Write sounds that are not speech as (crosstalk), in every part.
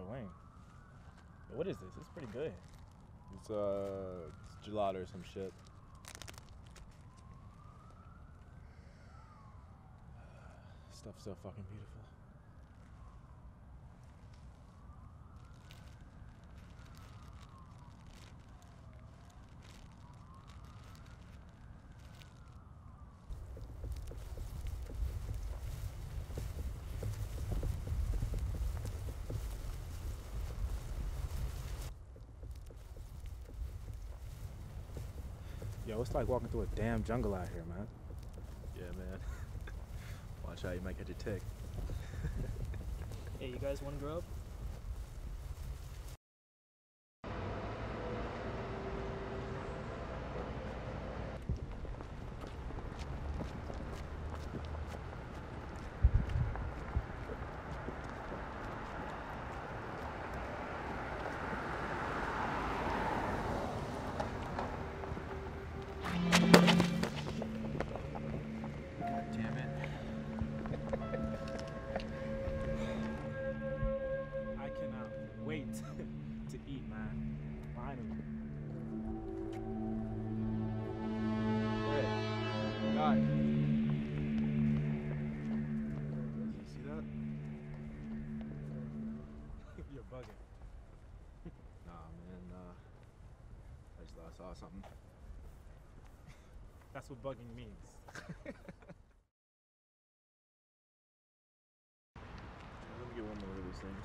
Yo, Wayne. Yo, what is this? It's pretty good. It's uh, it's gelato or some shit. (sighs) Stuff's so fucking beautiful. Yo, it's like walking through a damn jungle out here, man. Yeah, man. (laughs) Watch out, you might catch a tick. Hey, you guys want to grow up? I just I saw something. That's what bugging means. (laughs) Let me get one more of these things.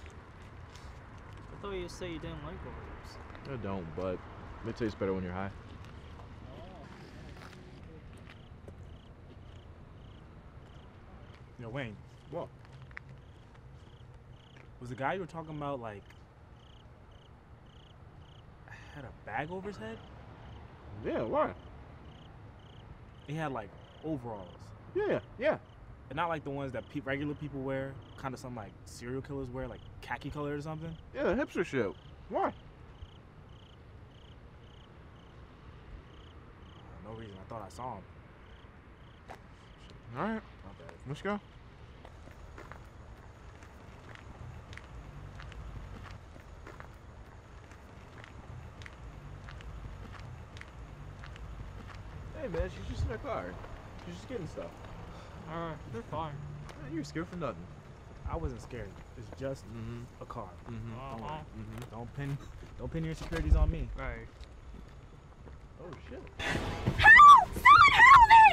I thought you said you didn't like Oreos. I don't, but it tastes better when you're high. Yo, Wayne. What? Was the guy you were talking about like had a bag over his head? Yeah, why? He had like overalls. Yeah, yeah. And not like the ones that pe- regular people wear, kind of some like serial killers wear, like khaki color or something. Yeah, hipster shit. Why? No reason. I thought I saw him. Alright, My bad. let's go. Hey man, she's just in her car. She's just getting stuff. Alright, they're fine. Man, you're scared for nothing. I wasn't scared. It's just Mm-hmm. a car. Mm-hmm. Don't worry. Uh-huh. Mm-hmm. Don't pin, don't pin your insecurities on me. Right. Oh shit. Help! Someone help me!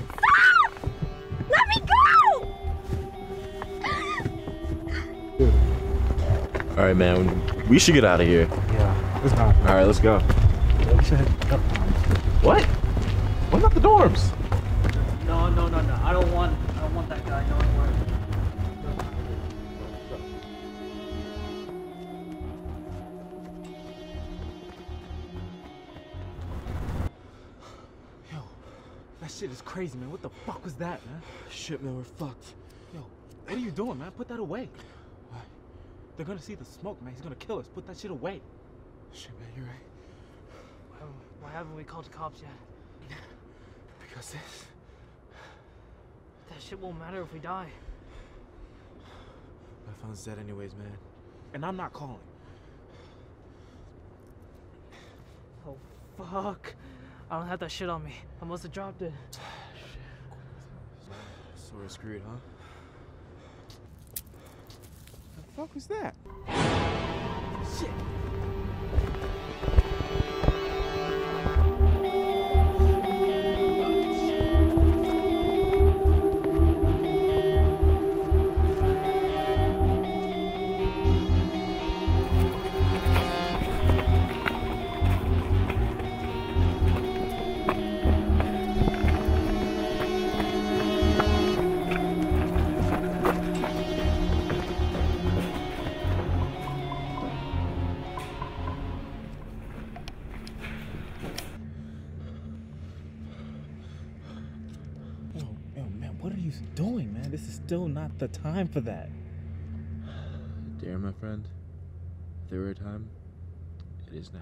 Stop! Let me go! Alright man, we should get out of here. Yeah, it's not. Alright, let's go. What? What about the dorms? No, no, no, no. I don't want. I don't want that guy knowing where. Yo, that shit is crazy, man. What the fuck was that, man? Shit man, we're fucked. Yo, what are you doing, man? Put that away. Why? They're gonna see the smoke, man. He's gonna kill us. Put that shit away. Shit man, you're right. Why, why haven't we called the cops yet? Because this. That shit won't matter if we die. My phone's dead anyways, man. And I'm not calling. Oh fuck! I don't have that shit on me. I must have dropped it. (sighs) So we're screwed, huh? The fuck was that? Shit. you doing, man? This is still not the time for that. Dear my friend, if there were a time, it is now.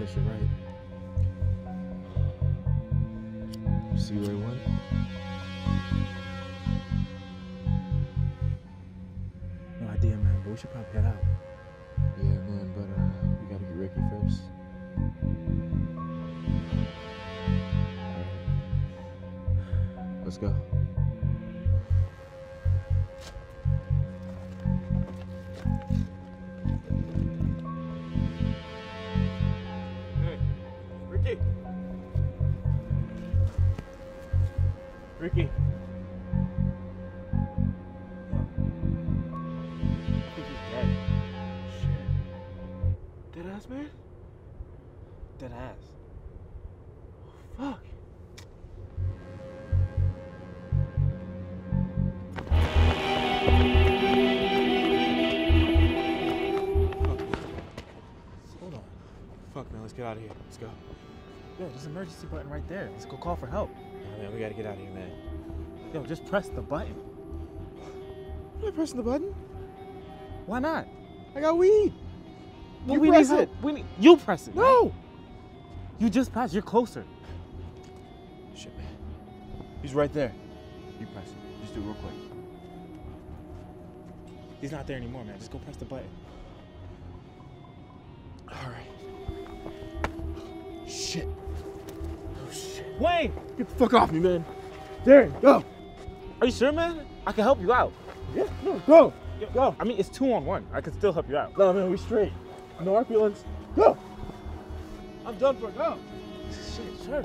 Guess you're right. See where he went? Should probably head out. Yeah, man, but uh, we gotta get Ricky first. Alright. Let's go. Hey, Ricky. Ricky. Ass, man? Dead ass. Fuck. Hold on. Fuck, man, let's get out of here. Let's go. Yo, there's an emergency button right there. Let's go call for help. Yeah, man, we gotta get out of here, man. Yo, just press the button. I'm not pressing the button. Why not? I got weed. Well, You we press need help. it. We need you press it. man. No. You just press. You're closer. Shit, man. He's right there. You press it. Just do it real quick. He's not there anymore, man. Just go press the button. All right. Shit. Oh shit. Wayne, Get the fuck off me, man. Darren, go. are you sure, man? I can help you out. Yeah, no, go. Yo, go. I mean, it's two on one. I can still help you out. No, man, we straight. No opulence. Go. I'm done for. Go. Shit, sure.